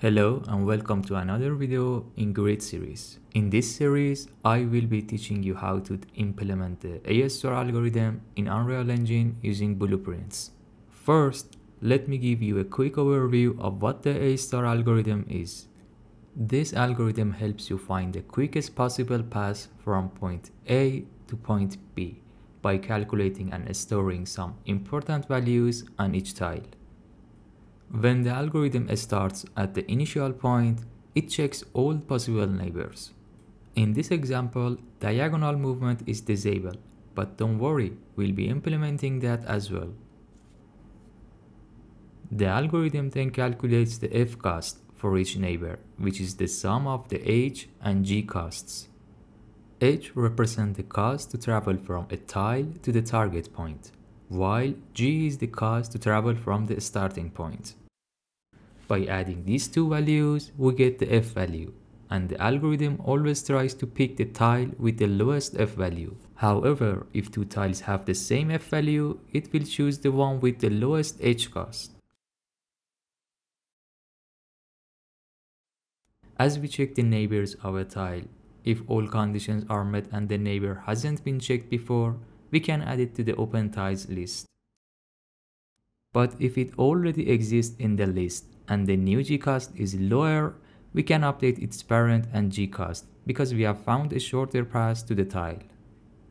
Hello and welcome to another video in Grid series. In this series, I will be teaching you how to implement the A-star algorithm in Unreal Engine using blueprints. First, let me give you a quick overview of what the A-star algorithm is. This algorithm helps you find the quickest possible path from point A to point B by calculating and storing some important values on each tile. When the algorithm starts at the initial point, it checks all possible neighbors. In this example, diagonal movement is disabled, but don't worry, we'll be implementing that as well. The algorithm then calculates the f cost for each neighbor, which is the sum of the h and g costs. h represents the cost to travel from a tile to the target point while g is the cost to travel from the starting point. By adding these two values, we get the f value, and the algorithm always tries to pick the tile with the lowest f value. However, if two tiles have the same f value, it will choose the one with the lowest h cost. As we check the neighbors of a tile, if all conditions are met and the neighbor hasn't been checked before, we can add it to the open tiles list. But if it already exists in the list and the new gcost is lower, we can update its parent and gcost because we have found a shorter path to the tile.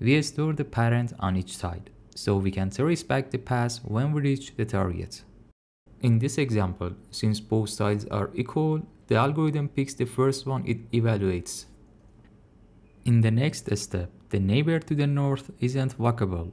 We store the parent on each tile, so we can trace back the path when we reach the target. In this example, since both tiles are equal, the algorithm picks the first one it evaluates. In the next step, the neighbor to the north isn't walkable.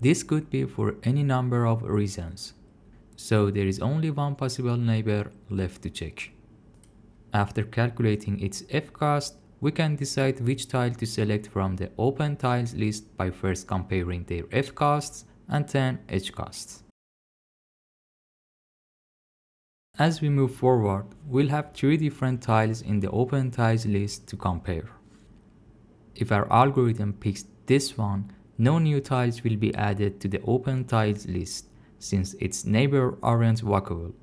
This could be for any number of reasons. So there is only one possible neighbor left to check. After calculating its f cost, we can decide which tile to select from the open tiles list by first comparing their f costs and then h costs. As we move forward, we'll have three different tiles in the open tiles list to compare. If our algorithm picks this one, no new tiles will be added to the open tiles list since its neighbor aren't walkable.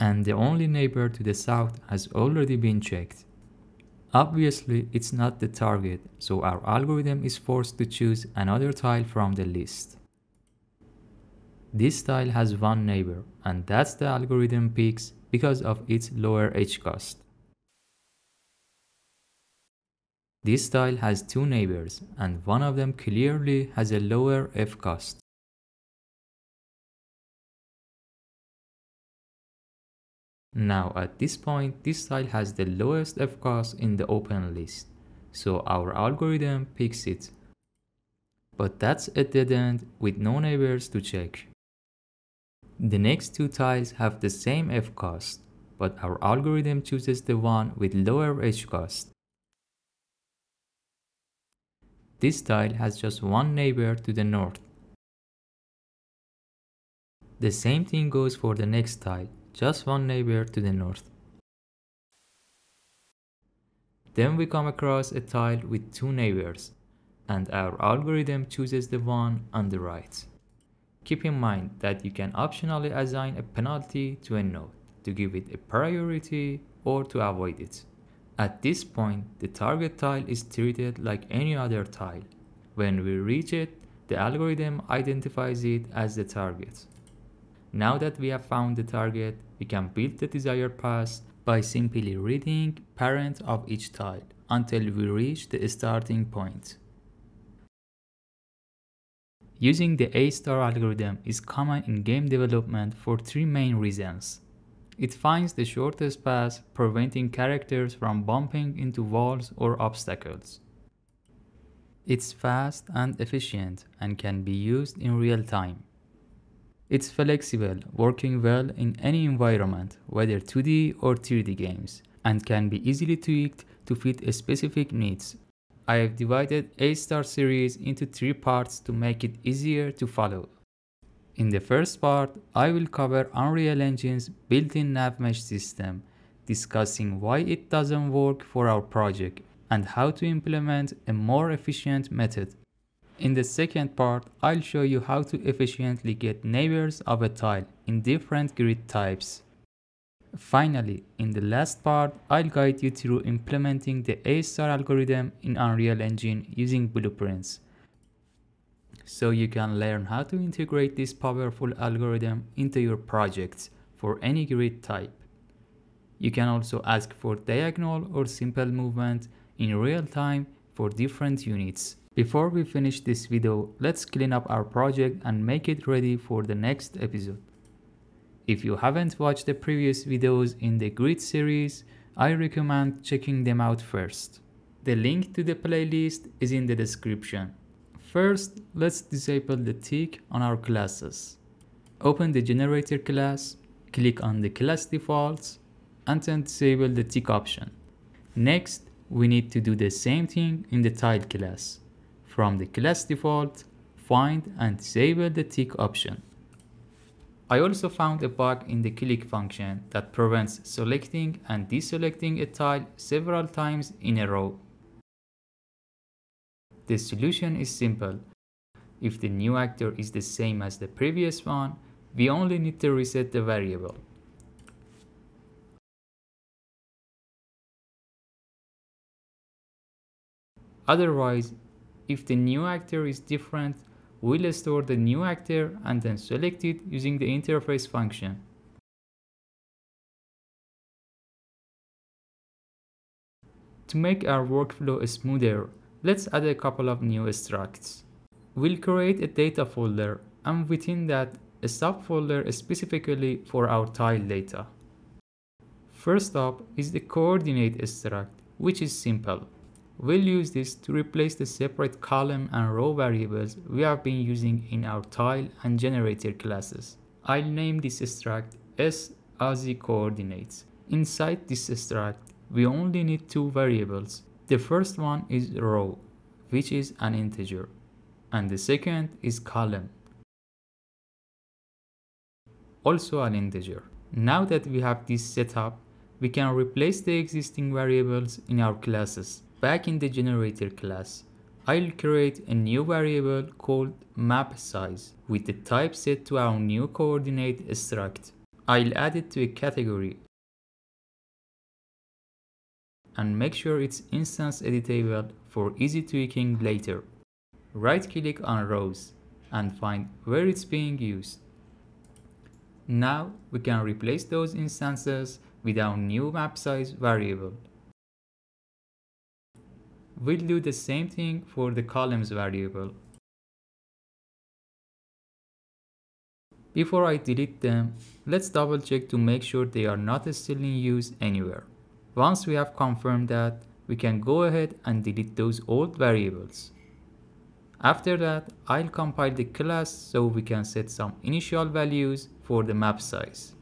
And the only neighbor to the south has already been checked. Obviously, it's not the target, so our algorithm is forced to choose another tile from the list. This tile has one neighbor, and that's the algorithm picks because of its lower h cost. This tile has two neighbors and one of them clearly has a lower f cost. Now at this point, this tile has the lowest f cost in the open list, so our algorithm picks it. But that's a dead end with no neighbors to check. The next two tiles have the same f cost, but our algorithm chooses the one with lower h cost. This tile has just one neighbor to the north. The same thing goes for the next tile, just one neighbor to the north. Then we come across a tile with two neighbors, and our algorithm chooses the one on the right. Keep in mind that you can optionally assign a penalty to a node to give it a priority or to avoid it. At this point, the target tile is treated like any other tile. When we reach it, the algorithm identifies it as the target. Now that we have found the target, we can build the desired path by simply reading parent of each tile until we reach the starting point. Using the A-star algorithm is common in game development for three main reasons. It finds the shortest path, preventing characters from bumping into walls or obstacles. It's fast and efficient and can be used in real time. It's flexible, working well in any environment, whether 2D or 3D games, and can be easily tweaked to fit specific needs. I have divided A-star series into three parts to make it easier to follow. In the first part, I will cover Unreal Engine's built-in NavMesh system, discussing why it doesn't work for our project and how to implement a more efficient method. In the second part, I'll show you how to efficiently get neighbors of a tile in different grid types. Finally, in the last part, I'll guide you through implementing the A-star algorithm in Unreal Engine using blueprints. So you can learn how to integrate this powerful algorithm into your projects for any grid type. You can also ask for diagonal or simple movement in real time for different units. Before we finish this video, let's clean up our project and make it ready for the next episode. If you haven't watched the previous videos in the grid series, I recommend checking them out first. The link to the playlist is in the description. First, let's disable the tick on our classes. Open the generator class, click on the class defaults, and then disable the tick option. Next, we need to do the same thing in the tile class. From the class default, find and disable the tick option. I also found a bug in the click function that prevents selecting and deselecting a tile several times in a row. The solution is simple. If the new actor is the same as the previous one, we only need to reset the variable. Otherwise, if the new actor is different, we'll store the new actor and then select it using the interface function. To make our workflow smoother, let's add a couple of new structs. We'll create a data folder and within that a subfolder specifically for our tile data. First up is the coordinate struct, which is simple. We'll use this to replace the separate column and row variables we have been using in our tile and generator classes. I'll name this struct S ASI coordinates. Inside this struct, we only need two variables. The first one is row, which is an integer, and the second is column, also an integer. Now that we have this set up, we can replace the existing variables in our classes. Back in the generator class, I'll create a new variable called map size with the type set to our new coordinate struct. I'll add it to a category and make sure it's instance editable for easy tweaking later. Right click on rows and find where it's being used. Now we can replace those instances with our new map size variable. We'll do the same thing for the columns variable. Before I delete them, let's double check to make sure they are not still in use anywhere. Once we have confirmed that, we can go ahead and delete those old variables. After that, I'll compile the class so we can set some initial values for the map size.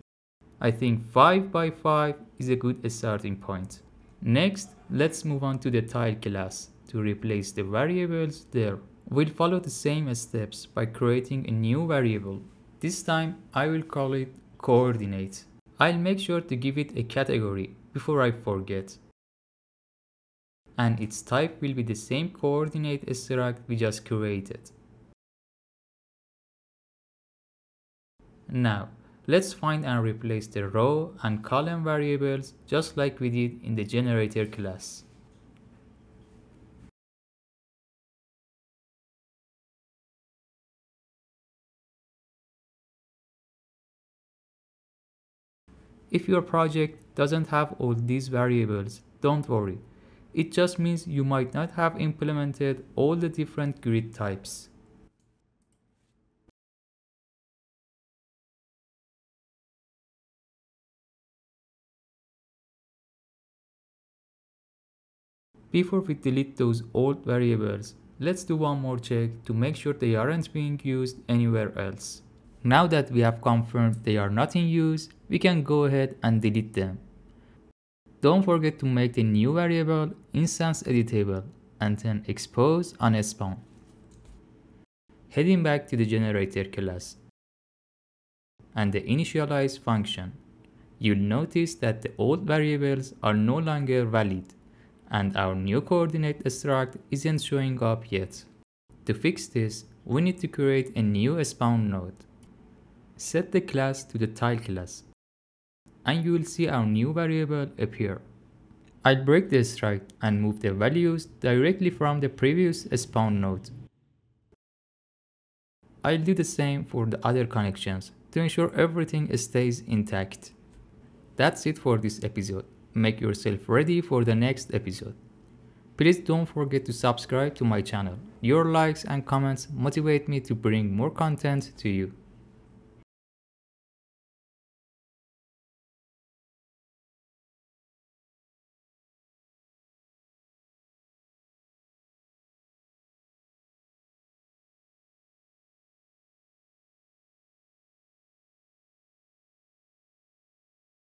I think 5 by 5 is a good starting point. Next, let's move on to the tile class to replace the variables there. We'll follow the same steps by creating a new variable. This time, I will call it coordinate. I'll make sure to give it a category before I forget. And its type will be the same coordinate struct we just created. Now, let's find and replace the row and column variables just like we did in the generator class. If your project doesn't have all these variables, don't worry. It just means you might not have implemented all the different grid types. Before we delete those old variables, let's do one more check to make sure they aren't being used anywhere else. Now that we have confirmed they are not in use, we can go ahead and delete them. Don't forget to make the new variable instance editable and then expose on spawn. Heading back to the generator class and the initialize function, you'll notice that the old variables are no longer valid and our new coordinate struct isn't showing up yet. To fix this, we need to create a new spawn node. Set the class to the tile class and you will see our new variable appear. I'll break the struct and move the values directly from the previous spawn node. I'll do the same for the other connections to ensure everything stays intact. That's it for this episode. Make yourself ready for the next episode. Please don't forget to subscribe to my channel. Your likes and comments motivate me to bring more content to you.